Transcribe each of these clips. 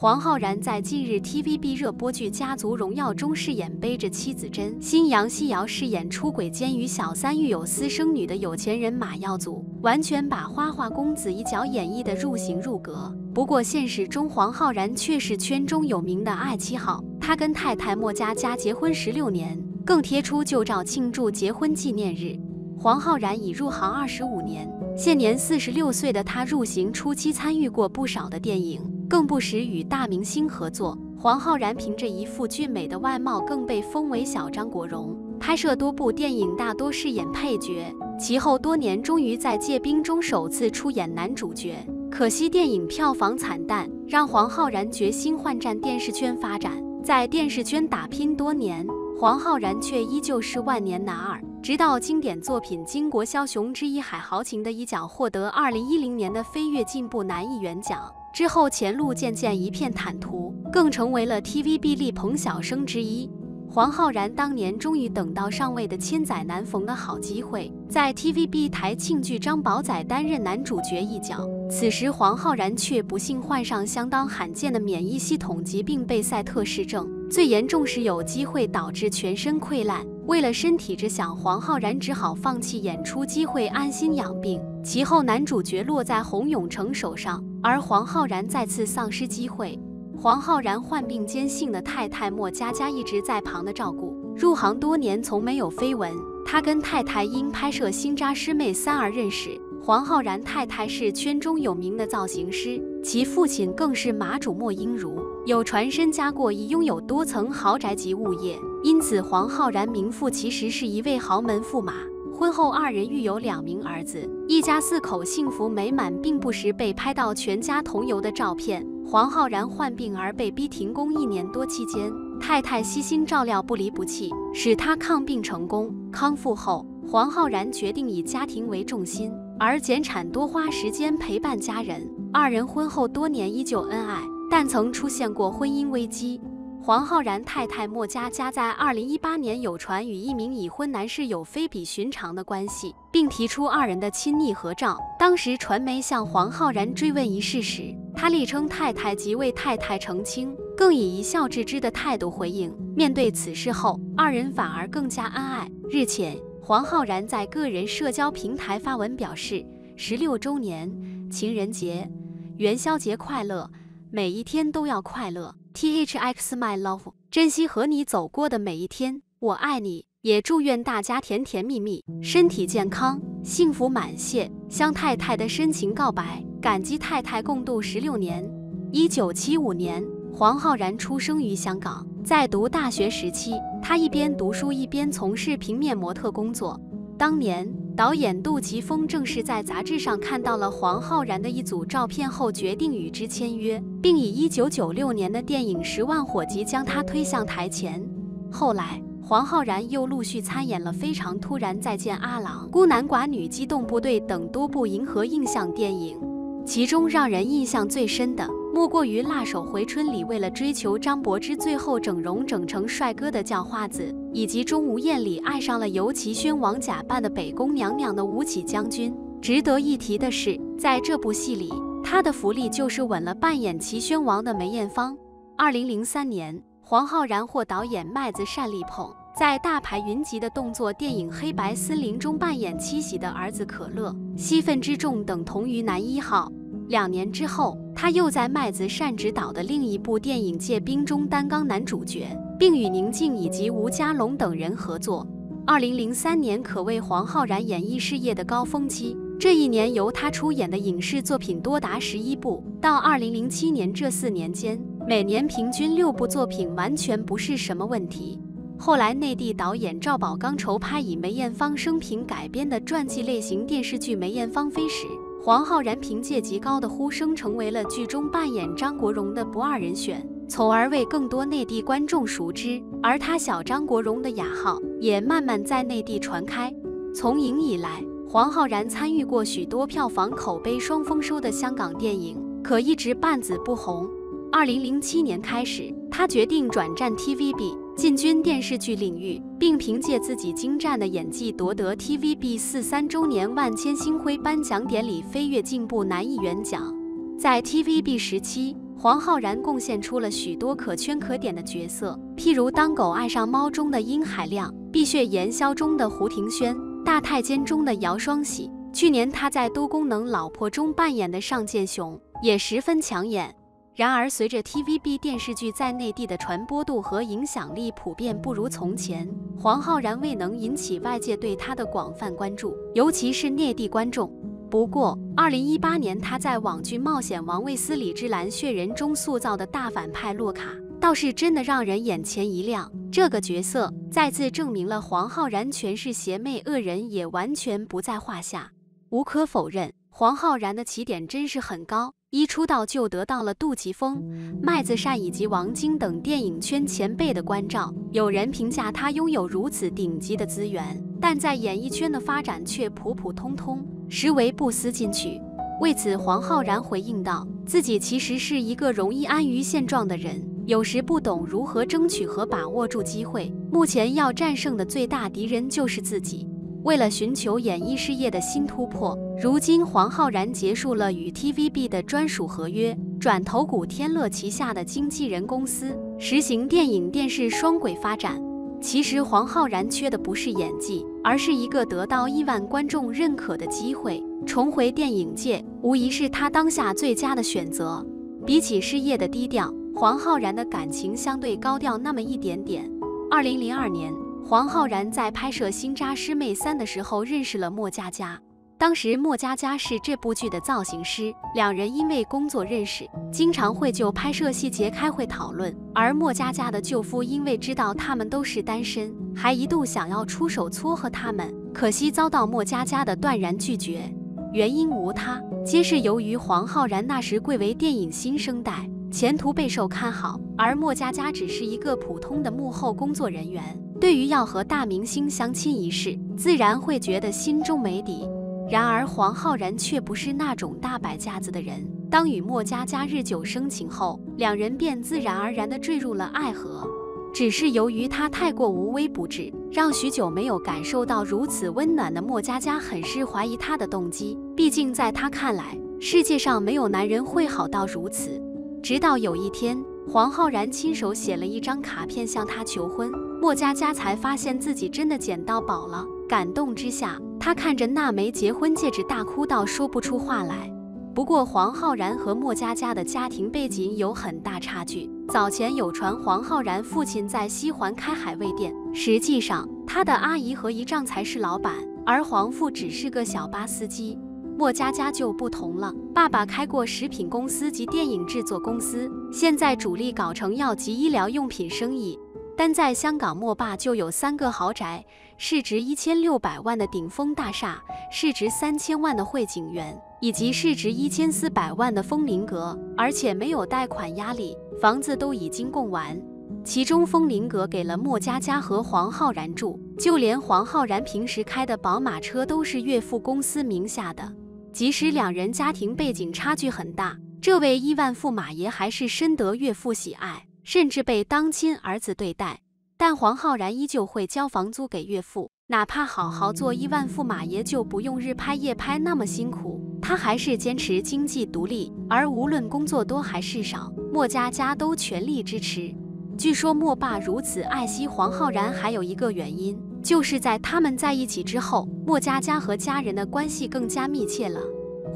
黄浩然在近日 TVB 热播剧《家族荣耀》中饰演背着妻子真新杨希瑶饰演出轨奸与小三育有私生女的有钱人马耀祖，完全把花花公子一角演绎的入型入格。不过现实中黄浩然却是圈中有名的爱妻号，他跟太太莫佳佳结婚十六年，更贴出旧照庆祝结婚纪念日。黄浩然已入行二十五年，现年四十六岁的他入行初期参与过不少的电影。更不时与大明星合作，黄浩然凭着一副俊美的外貌，更被封为小张国荣。拍摄多部电影，大多饰演配角。其后多年，终于在《借兵》中首次出演男主角。可惜电影票房惨淡，让黄浩然决心换战电视圈发展。在电视圈打拼多年，黄浩然却依旧是万年男二。直到经典作品《巾帼枭雄之一海豪情》的一角获得二零一零年的飞跃进步男艺员奖。之后前路渐渐一片坦途，更成为了 TVB 力捧小生之一。黄浩然当年终于等到上位的千载难逢的好机会，在 TVB 台庆剧《张宝仔》担任男主角一角。此时黄浩然却不幸患上相当罕见的免疫系统疾病贝塞特氏症，最严重时有机会导致全身溃烂。为了身体着想，黄浩然只好放弃演出机会，安心养病。其后男主角落在洪永城手上。而黄浩然再次丧失机会，黄浩然患病坚信的太太莫佳佳一直在旁的照顾。入行多年，从没有绯闻。他跟太太因拍摄《新扎师妹三》而认识。黄浩然太太是圈中有名的造型师，其父亲更是马主莫英如，有传身家过亿，拥有多层豪宅及物业。因此，黄浩然名副其实是一位豪门驸马。婚后，二人育有两名儿子，一家四口幸福美满，并不时被拍到全家同游的照片。黄浩然患病而被逼停工一年多期间，太太悉心照料，不离不弃，使他抗病成功。康复后，黄浩然决定以家庭为重心，而减产多花时间陪伴家人。二人婚后多年依旧恩爱，但曾出现过婚姻危机。黄浩然太太莫佳佳在二零一八年有传与一名已婚男士有非比寻常的关系，并提出二人的亲昵合照。当时传媒向黄浩然追问一事时，他力称太太即为太太澄清，更以一笑置之的态度回应。面对此事后，二人反而更加恩爱。日前，黄浩然在个人社交平台发文表示：“十六周年，情人节、元宵节快乐，每一天都要快乐。” T H X my love，珍惜和你走过的每一天，我爱你，也祝愿大家甜甜蜜蜜，身体健康，幸福满泻。向太太的深情告白，感激太太共度十六年。一九七五年，黄浩然出生于香港，在读大学时期，他一边读书一边从事平面模特工作。当年。导演杜琪峰正是在杂志上看到了黄浩然的一组照片后，决定与之签约，并以1996年的电影《十万火急》将他推向台前。后来，黄浩然又陆续参演了《非常突然》《再见阿郎》《孤男寡女》《机动部队》等多部银河印象电影，其中让人印象最深的。莫过于《辣手回春》里为了追求张柏芝，最后整容整成帅哥的叫花子，以及《钟无艳》里爱上了由齐宣王假扮的北宫娘娘的吴起将军。值得一提的是，在这部戏里，他的福利就是吻了扮演齐宣王的梅艳芳。二零零三年，黄浩然获导演麦子单力捧，在大牌云集的动作电影《黑白森林》中扮演七喜的儿子可乐，戏份之重等同于男一号。两年之后，他又在麦子善执导的另一部电影《借兵》中担纲男主角，并与宁静以及吴家龙等人合作。二零零三年可谓黄浩然演艺事业的高峰期，这一年由他出演的影视作品多达十一部。到二零零七年这四年间，每年平均六部作品完全不是什么问题。后来，内地导演赵宝刚筹拍以梅艳芳生平改编的传记类型电视剧《梅艳芳飞》时，黄浩然凭借极高的呼声，成为了剧中扮演张国荣的不二人选，从而为更多内地观众熟知。而他小张国荣的雅号也慢慢在内地传开。从影以来，黄浩然参与过许多票房口碑双丰收的香港电影，可一直半子不红。二零零七年开始，他决定转战 TVB。进军电视剧领域，并凭借自己精湛的演技夺得 TVB 四三周年万千星辉颁奖典礼飞跃进步男艺员奖。在 TVB 时期，黄浩然贡献出了许多可圈可点的角色，譬如《当狗爱上猫》中的殷海亮，《碧血炎宵》中的胡庭轩，《大太监》中的姚双喜。去年他在多功能老婆中扮演的尚建雄也十分抢眼。然而，随着 TVB 电视剧在内地的传播度和影响力普遍不如从前，黄浩然未能引起外界对他的广泛关注，尤其是内地观众。不过，二零一八年他在网剧《冒险王卫斯理之蓝血人》中塑造的大反派洛卡，倒是真的让人眼前一亮。这个角色再次证明了黄浩然诠释邪魅恶人也完全不在话下。无可否认，黄浩然的起点真是很高，一出道就得到了杜琪峰、麦子善以及王晶等电影圈前辈的关照。有人评价他拥有如此顶级的资源，但在演艺圈的发展却普普通通。实为不思进取。为此，黄浩然回应道：“自己其实是一个容易安于现状的人，有时不懂如何争取和把握住机会。目前要战胜的最大敌人就是自己。为了寻求演艺事业的新突破，如今黄浩然结束了与 TVB 的专属合约，转投古天乐旗下的经纪人公司，实行电影电视双轨发展。”其实黄浩然缺的不是演技，而是一个得到亿万观众认可的机会。重回电影界，无疑是他当下最佳的选择。比起事业的低调，黄浩然的感情相对高调那么一点点。二零零二年，黄浩然在拍摄《新扎师妹三》的时候认识了莫佳佳。当时莫佳佳是这部剧的造型师，两人因为工作认识，经常会就拍摄细节开会讨论。而莫佳佳的舅父因为知道他们都是单身，还一度想要出手撮合他们，可惜遭到莫佳佳的断然拒绝。原因无他，皆是由于黄浩然那时贵为电影新生代，前途备受看好，而莫佳佳只是一个普通的幕后工作人员，对于要和大明星相亲一事，自然会觉得心中没底。然而黄浩然却不是那种大摆架子的人。当与莫佳佳日久生情后，两人便自然而然地坠入了爱河。只是由于他太过无微不至，让许久没有感受到如此温暖的莫佳佳很是怀疑他的动机。毕竟在他看来，世界上没有男人会好到如此。直到有一天，黄浩然亲手写了一张卡片向他求婚，莫佳佳才发现自己真的捡到宝了。感动之下。他看着那枚结婚戒指，大哭到说不出话来。不过，黄浩然和莫佳佳的家庭背景有很大差距。早前有传黄浩然父亲在西环开海味店，实际上他的阿姨和姨丈才是老板，而黄父只是个小巴司机。莫佳佳就不同了，爸爸开过食品公司及电影制作公司，现在主力搞成药及医疗用品生意。单在香港，莫坝就有三个豪宅，市值一千六百万的顶峰大厦，市值三千万的汇景园，以及市值一千四百万的枫林阁，而且没有贷款压力，房子都已经供完。其中枫林阁给了莫佳佳和黄浩然住，就连黄浩然平时开的宝马车都是岳父公司名下的。即使两人家庭背景差距很大，这位亿万富马爷还是深得岳父喜爱。甚至被当亲儿子对待，但黄浩然依旧会交房租给岳父，哪怕好好做亿万富马爷，就不用日拍夜拍那么辛苦，他还是坚持经济独立。而无论工作多还是少，莫家家都全力支持。据说莫爸如此爱惜黄浩然，还有一个原因，就是在他们在一起之后，莫家家和家人的关系更加密切了。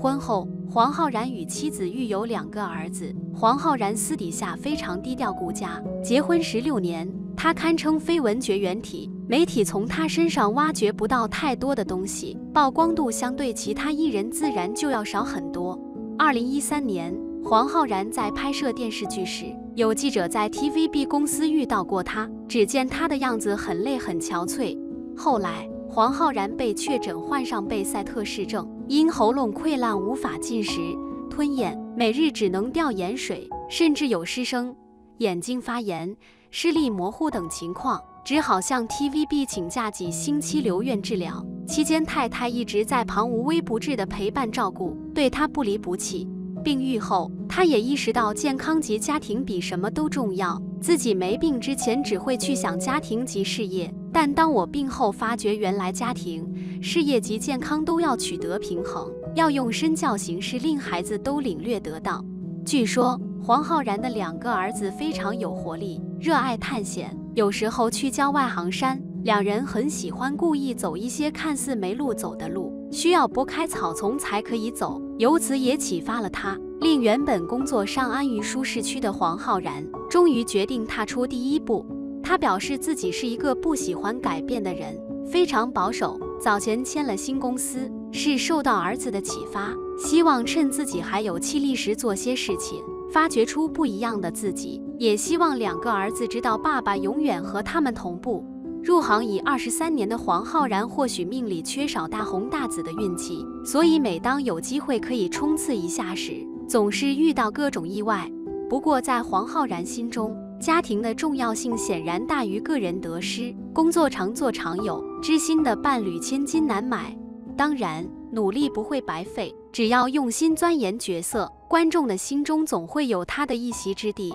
婚后，黄浩然与妻子育有两个儿子。黄浩然私底下非常低调顾家，结婚十六年，他堪称绯闻绝缘体，媒体从他身上挖掘不到太多的东西，曝光度相对其他艺人自然就要少很多。二零一三年，黄浩然在拍摄电视剧时，有记者在 TVB 公司遇到过他，只见他的样子很累很憔悴。后来，黄浩然被确诊患上贝塞特氏症，因喉咙溃烂无法进食、吞咽，每日只能吊盐水，甚至有失声、眼睛发炎、视力模糊等情况，只好向 TVB 请假几星期留院治疗。期间，太太一直在旁无微不至的陪伴照顾，对他不离不弃。病愈后，他也意识到健康及家庭比什么都重要。自己没病之前只会去想家庭及事业，但当我病后发觉，原来家庭、事业及健康都要取得平衡，要用身教形式令孩子都领略得到。据说黄浩然的两个儿子非常有活力，热爱探险，有时候去郊外行山，两人很喜欢故意走一些看似没路走的路，需要拨开草丛才可以走。由此也启发了他，令原本工作上安于舒适区的黄浩然，终于决定踏出第一步。他表示自己是一个不喜欢改变的人，非常保守。早前签了新公司，是受到儿子的启发。希望趁自己还有气力时做些事情，发掘出不一样的自己。也希望两个儿子知道爸爸永远和他们同步。入行已二十三年的黄浩然，或许命里缺少大红大紫的运气，所以每当有机会可以冲刺一下时，总是遇到各种意外。不过在黄浩然心中，家庭的重要性显然大于个人得失。工作常做常有，知心的伴侣千金难买。当然。努力不会白费，只要用心钻研角色，观众的心中总会有他的一席之地。